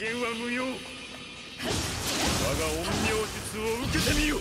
減は無用。我が陰陽術を受けてみよ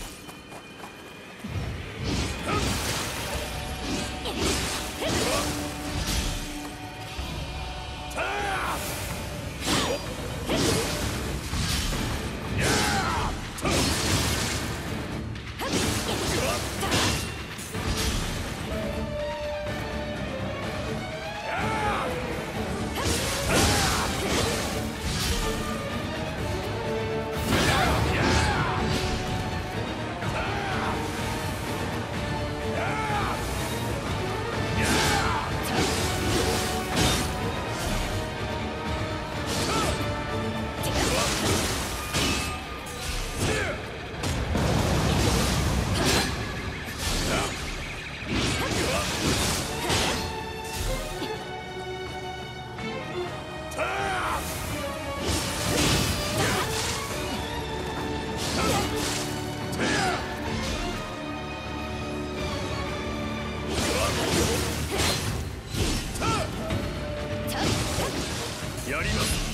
やります。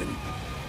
Listen.